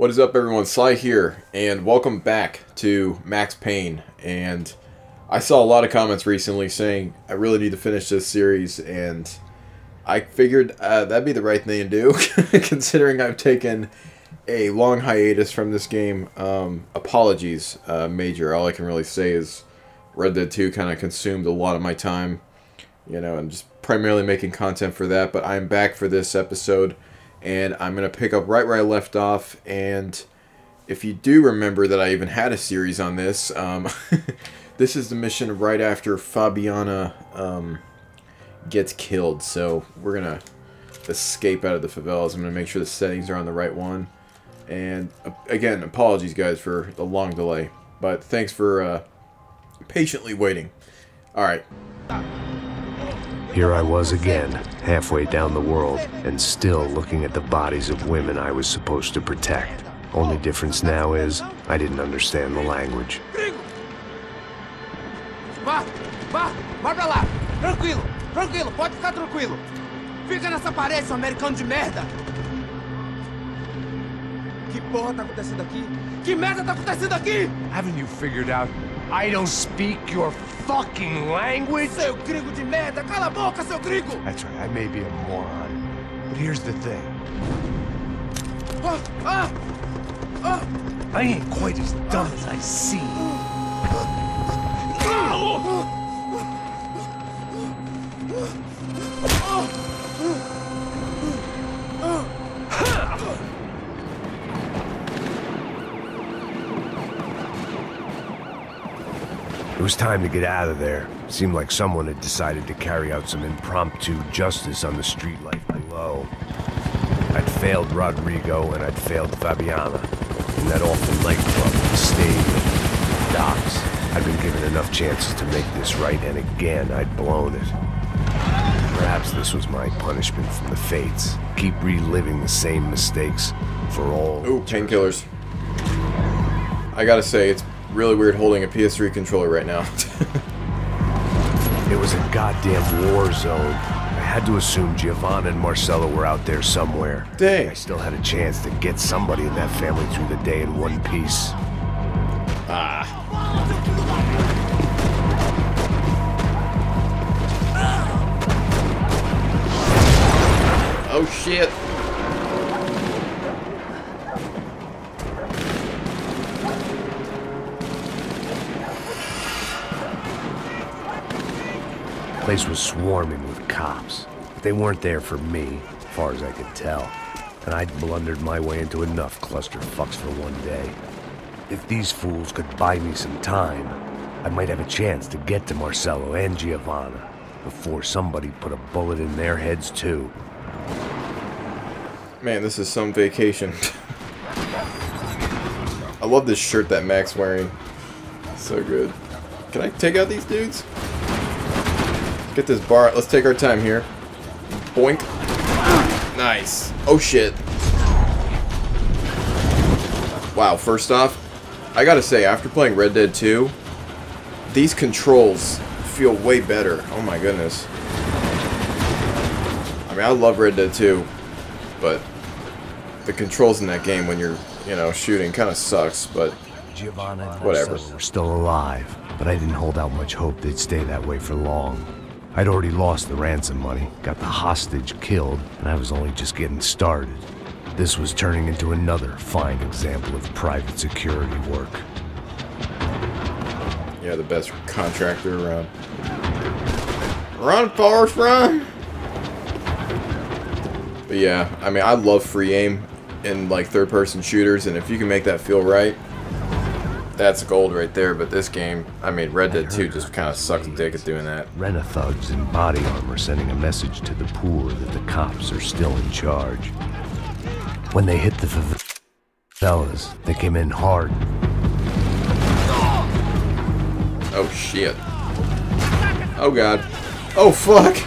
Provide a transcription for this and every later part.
What is up, everyone? Sly here, and welcome back to Max Payne. And I saw a lot of comments recently saying I really need to finish this series, and I figured uh, that'd be the right thing to do, considering I've taken a long hiatus from this game. Um, apologies, uh, Major. All I can really say is Red Dead 2 kind of consumed a lot of my time, you know, and just primarily making content for that. But I'm back for this episode and I'm going to pick up right where I left off. And if you do remember that I even had a series on this, um, this is the mission right after Fabiana um, gets killed. So we're going to escape out of the favelas. I'm going to make sure the settings are on the right one. And uh, again, apologies guys for the long delay, but thanks for uh, patiently waiting. All right. Here I was again, halfway down the world, and still looking at the bodies of women I was supposed to protect. Only difference now is, I didn't understand the language. Vá, vá, vai pra lá. Tranquilo, tranquilo, pode ficar tranquilo. Fica nessa parede, seu americano de merda. Que porra tá acontecendo aqui? Que merda tá acontecendo aqui? Haven't you figured out I don't speak your fucking language? Seu gringo de merda! Cala a boca, seu gringo! That's right, I may be a moron. But here's the thing. Ah, ah, ah. I ain't quite as dumb as I seem. It was time to get out of there. Seemed like someone had decided to carry out some impromptu justice on the street life below. I'd failed Rodrigo and I'd failed Fabiana. In that awful nightclub, the stadium, docks. I'd been given enough chances to make this right, and again I'd blown it. Perhaps this was my punishment from the fates. Keep reliving the same mistakes for all. Ooh, painkillers. I gotta say, it's really weird holding a PS3 controller right now. it was a goddamn war zone. I had to assume Giovanna and Marcelo were out there somewhere. Dang. I still had a chance to get somebody in that family through the day in one piece. Ah. Oh shit. Place was swarming with cops. But they weren't there for me, as far as I could tell. And I'd blundered my way into enough clusterfucks for one day. If these fools could buy me some time, I might have a chance to get to Marcelo and Giovanna before somebody put a bullet in their heads too. Man, this is some vacation. I love this shirt that Mac's wearing. So good. Can I take out these dudes? Get this bar. Let's take our time here. Boink. Nice. Oh shit. Wow, first off, I gotta say, after playing Red Dead 2, these controls feel way better. Oh my goodness. I mean, I love Red Dead 2, but the controls in that game when you're, you know, shooting kind of sucks, but Giovanna whatever. Were still alive, but I didn't hold out much hope they'd stay that way for long. I'd already lost the ransom money, got the hostage killed, and I was only just getting started. This was turning into another fine example of private security work. Yeah, the best contractor around. Run, Forrest, run! But yeah, I mean, I love free aim in like third-person shooters, and if you can make that feel right, that's gold right there, but this game, I mean, Red Dead 2 just kind of sucks dick at doing that. Rena thugs in body armor sending a message to the poor that the cops are still in charge. When they hit the favelas, they came in hard. Oh, shit. Oh, God. Oh, fuck!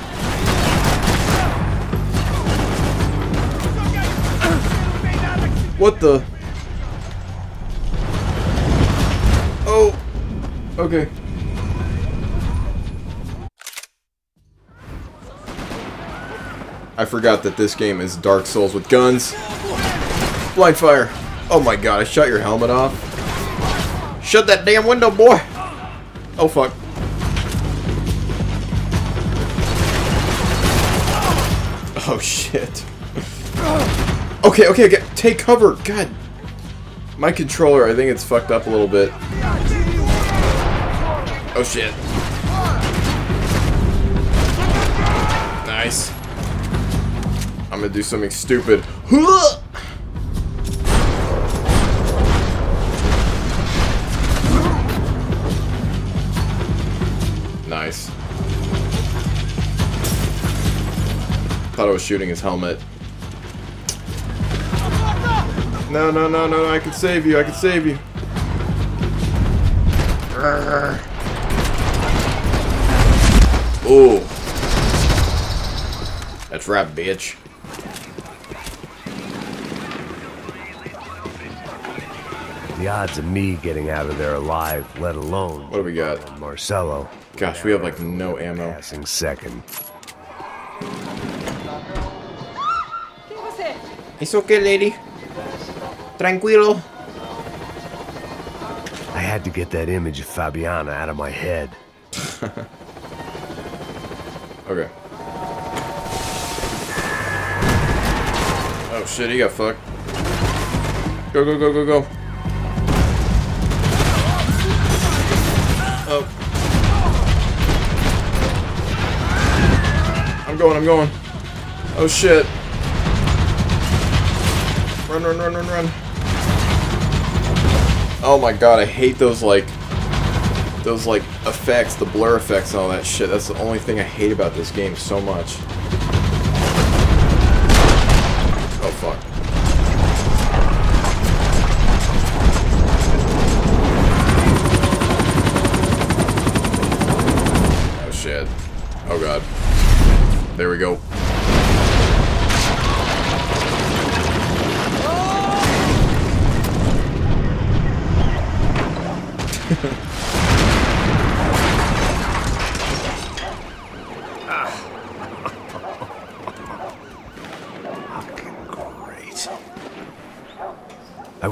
What the? Okay. I forgot that this game is Dark Souls with guns. Blind fire. Oh my god, I shot your helmet off. Shut that damn window, boy! Oh fuck. Oh shit. Okay, okay, okay. Take cover. God. My controller, I think it's fucked up a little bit. Oh shit. Nice. I'm gonna do something stupid. Nice. Thought I was shooting his helmet. No, no, no, no, I can save you, I can save you. Ooh. That's right, bitch. The odds of me getting out of there alive, let alone What do we got? Marcelo, Gosh, we have like no ammo. passing second. It's okay, lady. Tranquilo. I had to get that image of Fabiana out of my head. Okay. Oh shit, he got fucked. Go, go, go, go, go. Oh. I'm going, I'm going. Oh shit. Run, run, run, run, run. Oh my god, I hate those like those like effects, the blur effects and all that shit. That's the only thing I hate about this game so much. Oh fuck. Oh shit. Oh god. There we go.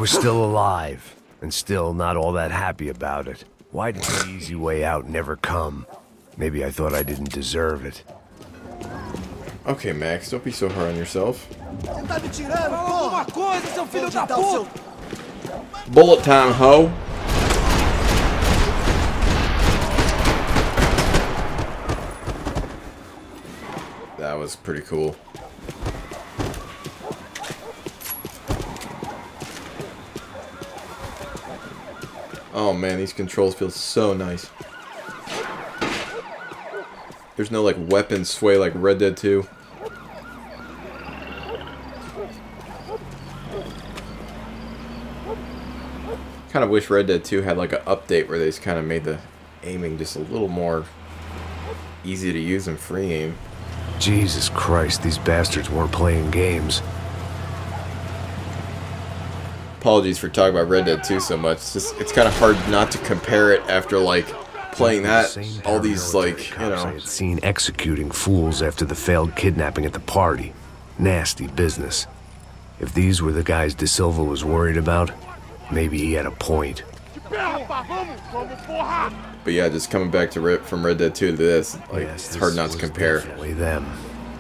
Was still alive, and still not all that happy about it. Why did the easy way out never come? Maybe I thought I didn't deserve it. Okay, Max, don't be so hard on yourself. Bullet time, ho! That was pretty cool. Oh man, these controls feel so nice. There's no like weapon sway like Red Dead 2. Kind of wish Red Dead 2 had like an update where they just kind of made the aiming just a little more easy to use and free aim. Jesus Christ, these bastards weren't playing games. Apologies for talking about Red Dead 2 so much. It's just it's kind of hard not to compare it after like playing that all these like you cops I know had seen executing fools after the failed kidnapping at the party. Nasty business. If these were the guys Da Silva was worried about, maybe he had a point. But yeah, just coming back to Red, from Red Dead 2 to this, like Yes, it's hard not to compare. Definitely them.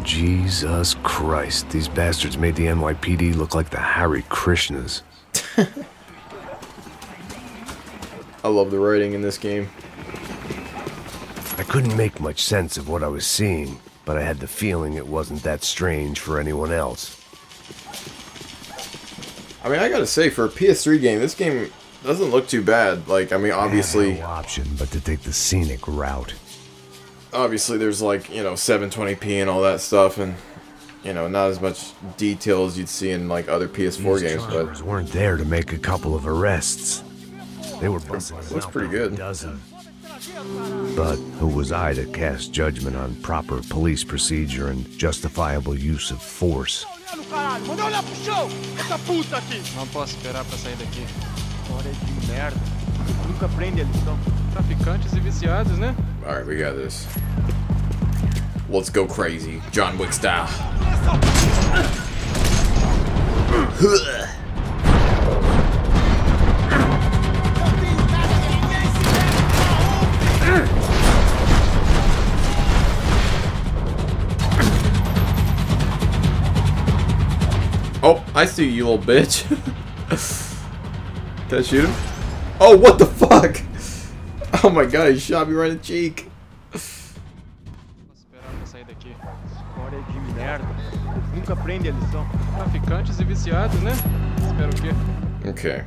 Jesus Christ, these bastards made the NYPD look like the Hare Krishnas. I love the writing in this game. I couldn't make much sense of what I was seeing, but I had the feeling it wasn't that strange for anyone else. I mean, I gotta say, for a PS3 game, this game doesn't look too bad. Like, I mean, obviously, no option but to take the scenic route. obviously, there's like you know 720p and all that stuff, and you know, not as much detail as you'd see in like other PS4 These games. But drivers weren't there to make a couple of arrests. They were busting looks pretty good. Dozen. But who was I to cast judgment on proper police procedure and justifiable use of force? Olha no caralho, manda olhar pro chão! Essa puta aqui! Não posso esperar pra sair daqui. História de merda. Nunca aprende a lição. Traficantes e viciados, né? all right, we got this. Let's go crazy, John Wick style. Oh, I see you, little bitch. Did I shoot him? Oh, what the fuck? Oh my god, he shot me right in the cheek. Nunca aprende a lição. Traficantes e viciados, né? Espero o? Okay.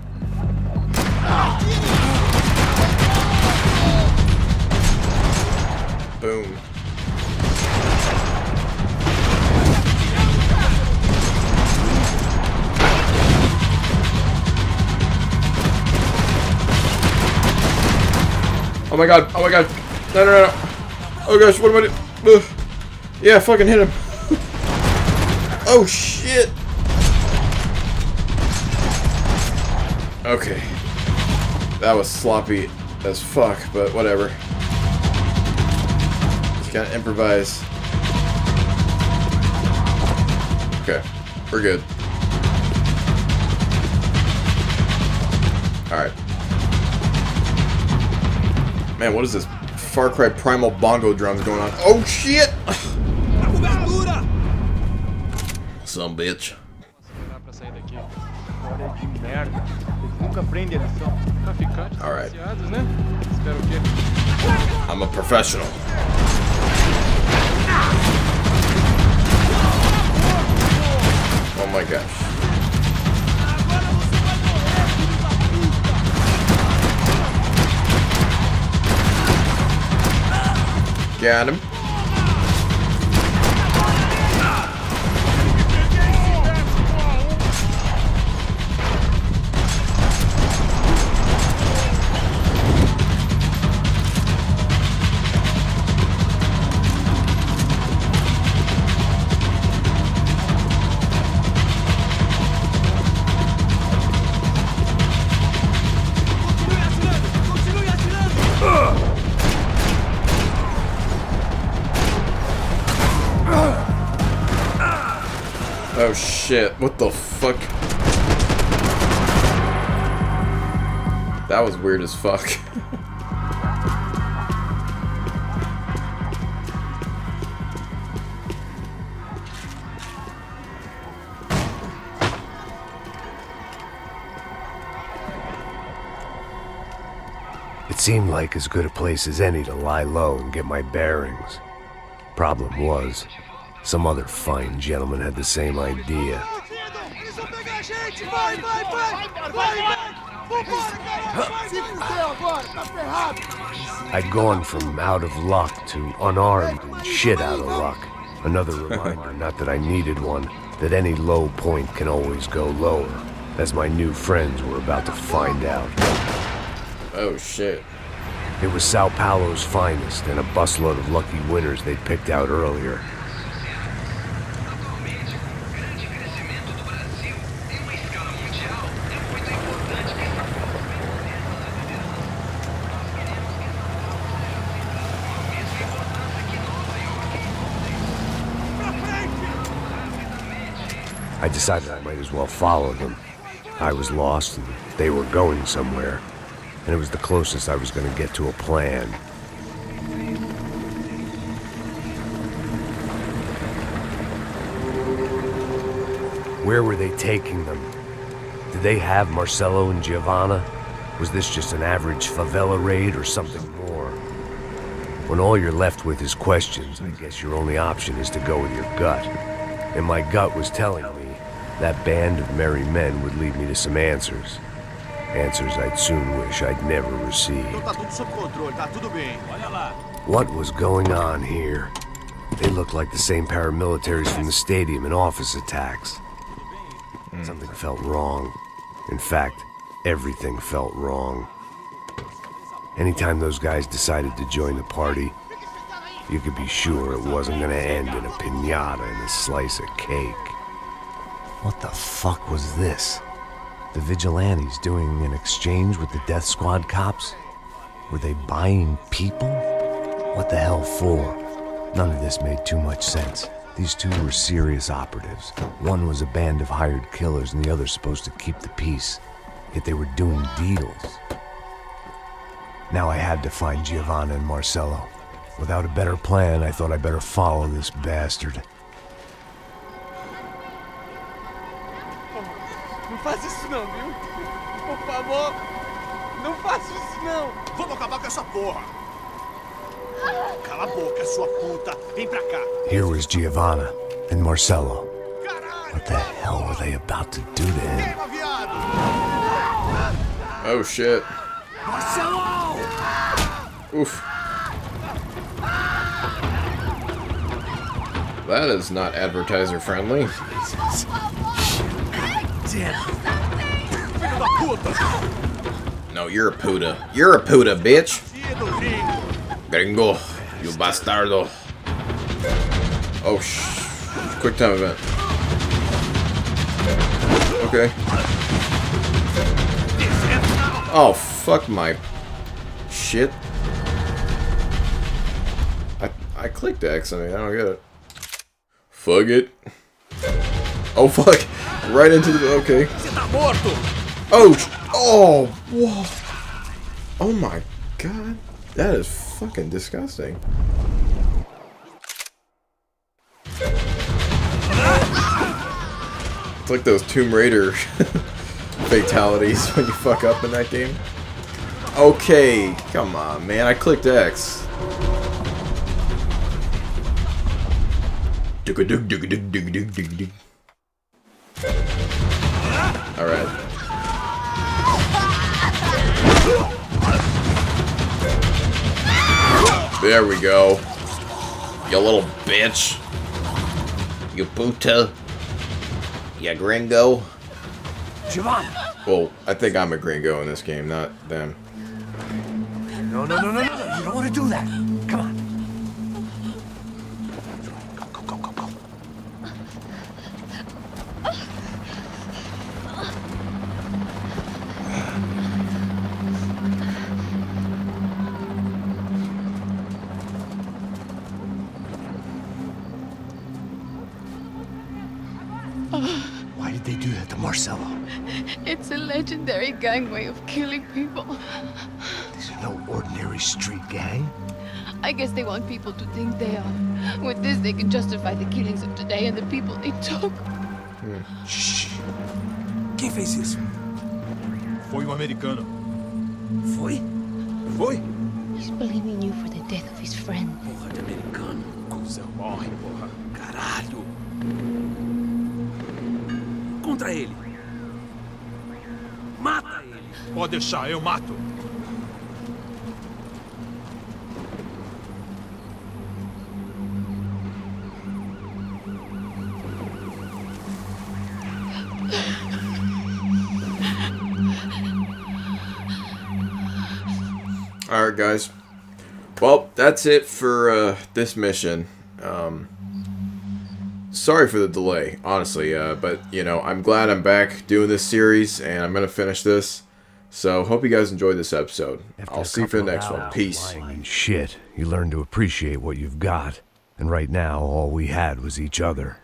Boom. Oh my god, oh my god. No, no, no, no. Oh gosh, what am I doing? Yeah, fucking hit him. Oh shit. Okay. That was sloppy as fuck, but whatever. Just gotta improvise. Okay, we're good. Alright. Man, what is this? Far Cry Primal Bongo drums going on. Oh shit! Some bitch. Vou esperar pra sair daqui. História de merda. Nunca aprende a lição. Traficantes Alright. né? Espero quê? I'm a professional. Oh my gosh. Got him. Shit, what the fuck? That was weird as fuck. It seemed like as good a place as any to lie low and get my bearings. Problem was, some other fine gentleman had the same idea. Vai, vai, vai! Vai, vai! I'd gone from out of luck to unarmed and shit out of luck. Another reminder, not that I needed one, that any low point can always go lower, as my new friends were about to find out. oh shit. It was Sao Paulo's finest and a busload of lucky winners they'd picked out earlier. Decided I might as well follow them. I was lost and they were going somewhere, and it was the closest I was going to get to a plan. Where were they taking them? Did they have Marcelo and Giovanna? Was this just an average favela raid or something more? When all you're left with is questions, I guess your only option is to go with your gut. And my gut was telling me that band of merry men would lead me to some answers. Answers I'd soon wish I'd never received. Tá tudo sob controle, tá tudo bem. Olha lá. What was going on here? They looked like the same paramilitaries from the stadium and office attacks. Hmm. Something felt wrong. In fact, everything felt wrong. Anytime those guys decided to join the party, you could be sure it wasn't gonna end in a pinata and a slice of cake. What the fuck was this? The vigilantes doing an exchange with the death squad cops? Were they buying people? What the hell for? None of this made too much sense. These two were serious operatives. One was a band of hired killers, and the other supposed to keep the peace. Yet they were doing deals. Now I had to find Giovanna and Marcelo. Without a better plan, I thought I'd better follow this bastard. Não faz isso não, viu? Por favor, não faça isso não. Vamos acabar com essa porra! Cala a boca, sua puta! Vem pra cá! Here was Giovanna and Marcelo. What the hell were they about to do to him? Oh shit. Marcelo! Oof. That is not advertiser friendly. No, you're a puta. You're a puta, bitch. Gringo, you bastardo. Oh, sh. Quick time event. Okay. Oh, fuck my shit. I I clicked X. I mean, I don't get it. Fuck it. Oh fuck! Right into the okay. Você tá morto! Oh, oh, whoa. Oh my god. That is fucking disgusting. It's like those Tomb Raider fatalities when you fuck up in that game. Okay, come on, man. I clicked X. Alright. There we go. You little bitch. You puta. You gringo. Giovanna! Well, I think I'm a gringo in this game, not them. No, no, no, no, no, no. You don't want to do that. Gang way of killing people. This is no ordinary street gang. I guess they want people to think they are. With this, they can justify the killings of today and the people they took. Shh. Quem fez isso? Foi um americano. Foi? Foi? He's blaming you for the death of his friend. Porra de americano. Cusão, morre, porra. Caralho. Contra ele. Pode deixar, eu mato. Alright, guys. Well, that's it for uh, this mission. Um, sorry for the delay, honestly, uh, but, you know, I'm glad I'm back doing this series, and I'm going to finish this. So, hope you guys enjoyed this episode. I'll see you for the next one. Peace. Shit, you learn to appreciate what you've got. And right now, all we had was each other.